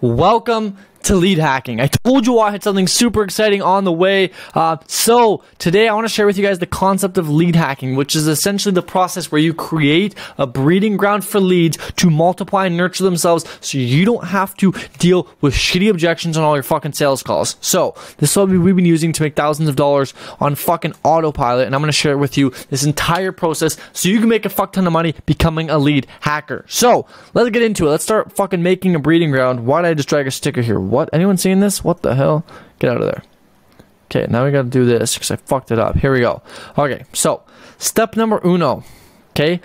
Welcome to lead hacking. I told you I had something super exciting on the way. Uh, so today I want to share with you guys the concept of lead hacking, which is essentially the process where you create a breeding ground for leads to multiply and nurture themselves so you don't have to deal with shitty objections on all your fucking sales calls. So this is what we've been using to make thousands of dollars on fucking autopilot. And I'm going to share with you this entire process so you can make a fuck ton of money becoming a lead hacker. So let's get into it. Let's start fucking making a breeding ground. Why did I just drag a sticker here? What? Anyone seeing this? What the hell? Get out of there. Okay, now we gotta do this because I fucked it up. Here we go. Okay, so step number uno, okay,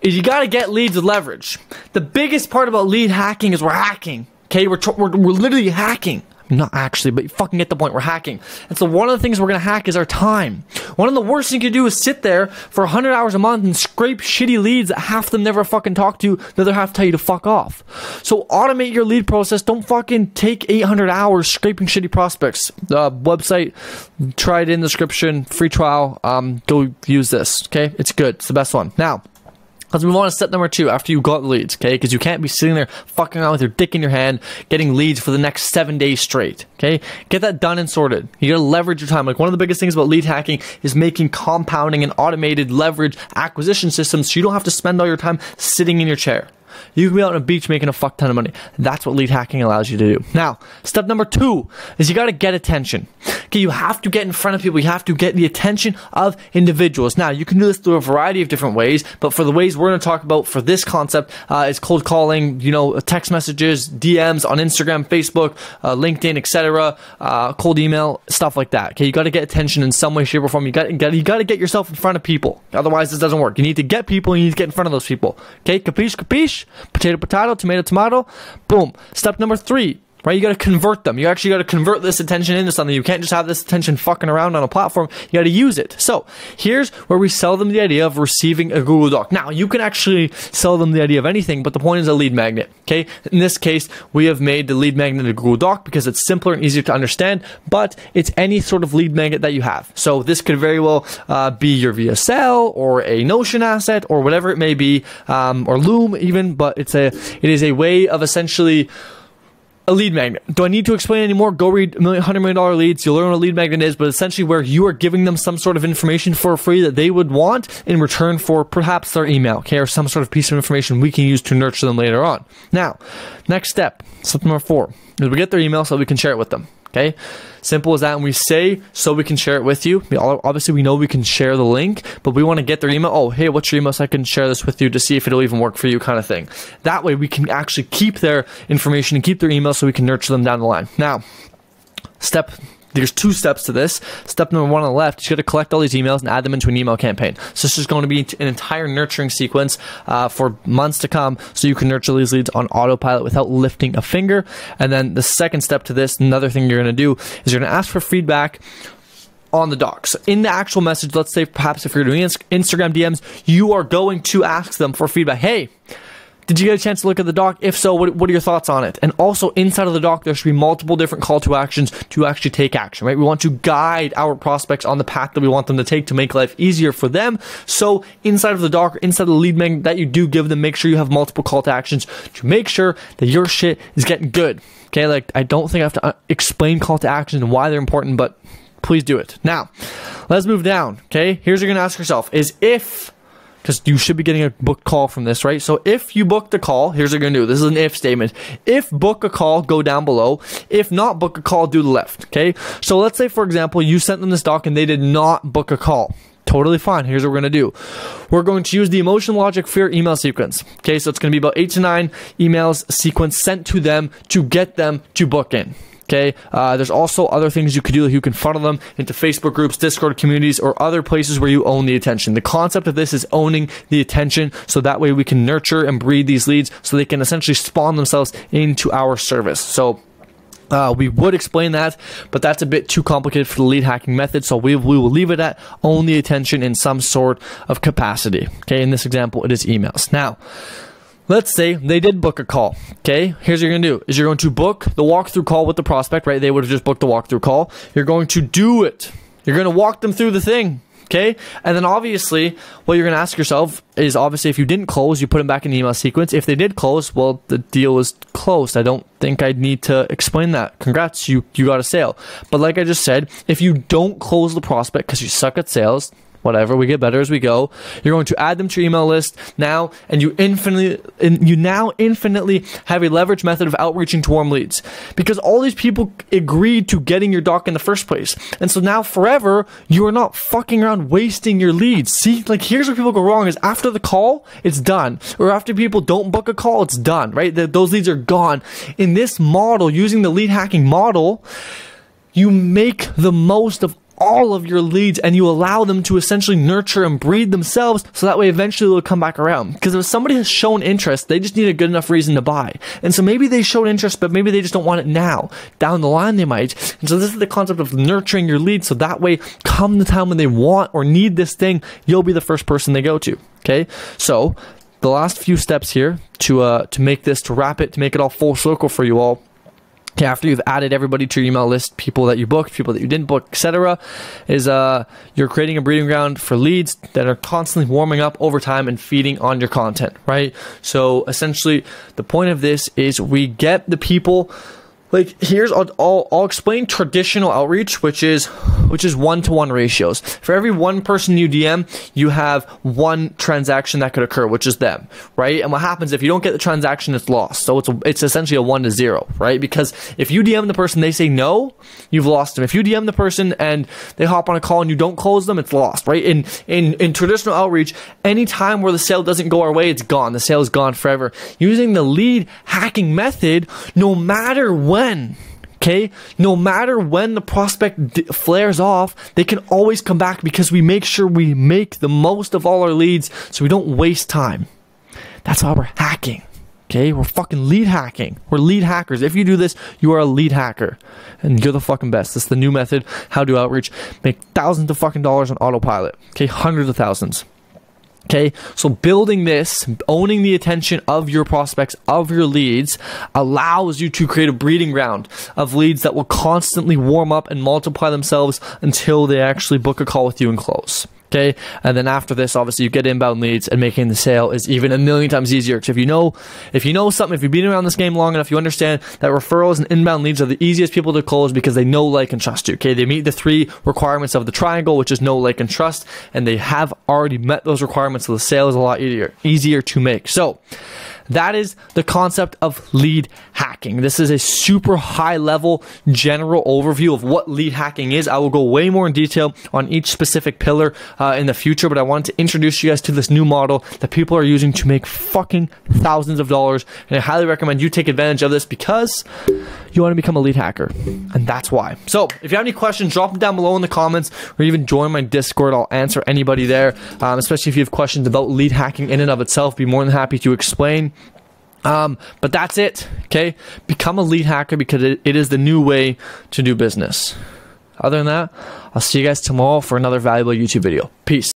is you gotta get leads with leverage. The biggest part about lead hacking is we're hacking. Okay, we're, we're, we're literally hacking. Not actually, but you fucking get the point. We're hacking. And so one of the things we're gonna hack is our time. One of the worst things you can do is sit there for 100 hours a month and scrape shitty leads that half them never fucking talk to, the other half tell you to fuck off. So automate your lead process. Don't fucking take 800 hours scraping shitty prospects. Uh, website, try it in the description, free trial. Um, go use this. Okay, it's good. It's the best one. Now. Let's move on to step number two after you got leads, okay? Because you can't be sitting there fucking around with your dick in your hand getting leads for the next seven days straight, okay? Get that done and sorted. You gotta leverage your time. Like one of the biggest things about lead hacking is making compounding and automated leverage acquisition systems so you don't have to spend all your time sitting in your chair. You can be out on a beach making a fuck ton of money. That's what lead hacking allows you to do. Now, step number two is you got to get attention. Okay, you have to get in front of people. You have to get the attention of individuals. Now, you can do this through a variety of different ways, but for the ways we're going to talk about for this concept uh, is cold calling, you know, text messages, DMs on Instagram, Facebook, uh, LinkedIn, etc., uh, cold email, stuff like that. Okay, you got to get attention in some way, shape, or form. You got you got to get yourself in front of people. Otherwise, this doesn't work. You need to get people. You need to get in front of those people. Okay, capiche, capiche. Potato, potato, tomato, tomato. Boom. Step number three right? You got to convert them. You actually got to convert this attention into something. You can't just have this attention fucking around on a platform. You got to use it. So here's where we sell them the idea of receiving a Google Doc. Now you can actually sell them the idea of anything, but the point is a lead magnet. Okay. In this case, we have made the lead magnet a Google Doc because it's simpler and easier to understand, but it's any sort of lead magnet that you have. So this could very well uh, be your VSL or a Notion asset or whatever it may be, um, or Loom even, but it's a, it is a way of essentially a lead magnet. Do I need to explain anymore? Go read $100 million leads. You'll learn what a lead magnet is, but essentially where you are giving them some sort of information for free that they would want in return for perhaps their email, okay, or some sort of piece of information we can use to nurture them later on. Now, next step, step number four, is we get their email so we can share it with them. Okay, simple as that. And we say so we can share it with you. We all, obviously we know we can share the link, but we want to get their email. Oh, hey, what's your email so I can share this with you to see if it'll even work for you, kind of thing. That way we can actually keep their information and keep their email so we can nurture them down the line. Now, step there's two steps to this. Step number one on the left, you got to collect all these emails and add them into an email campaign. So this is going to be an entire nurturing sequence uh, for months to come, so you can nurture these leads on autopilot without lifting a finger. And then the second step to this, another thing you're going to do is you're going to ask for feedback on the docs. In the actual message, let's say perhaps if you're doing Instagram DMs, you are going to ask them for feedback. Hey, did you get a chance to look at the doc? If so, what, what are your thoughts on it? And also inside of the doc, there should be multiple different call to actions to actually take action, right? We want to guide our prospects on the path that we want them to take to make life easier for them. So inside of the doc, inside of the lead magnet that you do give them, make sure you have multiple call to actions to make sure that your shit is getting good. Okay, like I don't think I have to uh, explain call to action and why they're important, but please do it. Now, let's move down. Okay, here's what you're gonna ask yourself: is if because you should be getting a book call from this, right? So if you book the call, here's what you're gonna do. This is an if statement. If book a call, go down below. If not book a call, do the left. Okay. So let's say, for example, you sent them this doc and they did not book a call. Totally fine. Here's what we're to do. We're going to use the emotion, logic, fear email sequence. Okay, so it's to be about eight to nine emails sequence sent to them to get them to book in. Okay. Uh, there's also other things you could do. You can funnel them into Facebook groups, Discord communities, or other places where you own the attention. The concept of this is owning the attention, so that way we can nurture and breed these leads, so they can essentially spawn themselves into our service. So uh, we would explain that, but that's a bit too complicated for the lead hacking method, so we, we will leave it at own the attention in some sort of capacity. Okay, in this example, it is emails. Now, Let's say they did book a call. Okay, here's what you're gonna do: is you're going to book the walkthrough call with the prospect. Right? They would have just booked the walkthrough call. You're going to do it. You're gonna walk them through the thing. Okay. And then obviously, what you're going to ask yourself is obviously if you didn't close, you put them back in the email sequence. If they did close, well, the deal was closed. I don't think I'd need to explain that. Congrats, you, you got a sale. But like I just said, if you don't close the prospect because you suck at sales, whatever we get better as we go. You're going to add them to your email list now and you infinitely you now infinitely have a leverage method of outreaching to warm leads. Because all these people agreed to getting your doc in the first place. And so now forever you are not fucking around wasting your leads. See like here's where people go wrong is after the call it's done. Or after people don't book a call it's done right? Those leads are gone. In this model using the lead hacking model you make the most of all of your leads and you allow them to essentially nurture and breed themselves so that way eventually they'll come back around. Because if somebody has shown interest, they just need a good enough reason to buy. And so maybe they showed interest, but maybe they just don't want it now. Down the line, they might. And so this is the concept of nurturing your leads so that way, come the time when they want or need this thing, you'll be the first person they go to. Okay. So the last few steps here to, uh, to make this, to wrap it, to make it all full circle for you all after you've added everybody to your email list, people that you booked, people that you didn't book, etc., is uh, you're creating a breeding ground for leads that are constantly warming up over time and feeding on your content, right? So essentially, the point of this is we get the people like here's I'll, I'll, I'll, explain traditional outreach which is which is one-to-one ratios. For every one person you dm you have one transaction that could occur which is them right? And what happens if you don't get the transaction it's lost. So it's a, it's essentially a one to zero right? Because if you dm the person they say no you've lost them. If you dm the person and they hop on a call and you don't close them it's lost right? In in in traditional outreach any time where the sale doesn't go our way it's gone. The sale is gone forever. Using the lead hacking method no matter when when. Okay, no matter when the prospect d- flares off, they can always come back because we make sure we make the most of all our leads so we don't waste time. That's why we're hacking. Okay, we're fucking lead hacking. We're lead hackers. If you do this, you are a lead hacker. And you're the fucking best. This is the new method, how to outreach. Make thousands of fucking dollars on autopilot. Okay, hundreds of thousands. Okay, so building this, owning the attention of your prospects, of your leads, allows you to create a breeding ground of leads that will constantly warm up and multiply themselves until they actually book a call with you and close. Okay. And then after this, obviously you get inbound leads and making the sale is even a million times easier. Because if you know, if you know something, if you've been around this game long enough, you understand that referrals and inbound leads are the easiest people to close because they know, like, and trust you. Okay. They meet the three requirements of the triangle, which is know, like, and trust. And they have already met those requirements. So the sale is a lot easier, easier to make. So, that is the concept of lead hacking. This is a super high level general overview of what lead hacking is. I will go way more in detail on each specific pillar uh, in the future, but I wanted to introduce you guys to this new model that people are using to make fucking thousands of dollars. And I highly recommend you take advantage of this because you want to become a lead hacker. And that's why. So if you have any questions, drop them down below in the comments or even join my Discord. I'll answer anybody there, um, especially if you have questions about lead hacking in and of itself. Be more than happy to explain. Um, but that's it. Okay. Become a lead hacker because it, it is the new way to do business. Other than that, I'll see you guys tomorrow for another valuable YouTube video. Peace.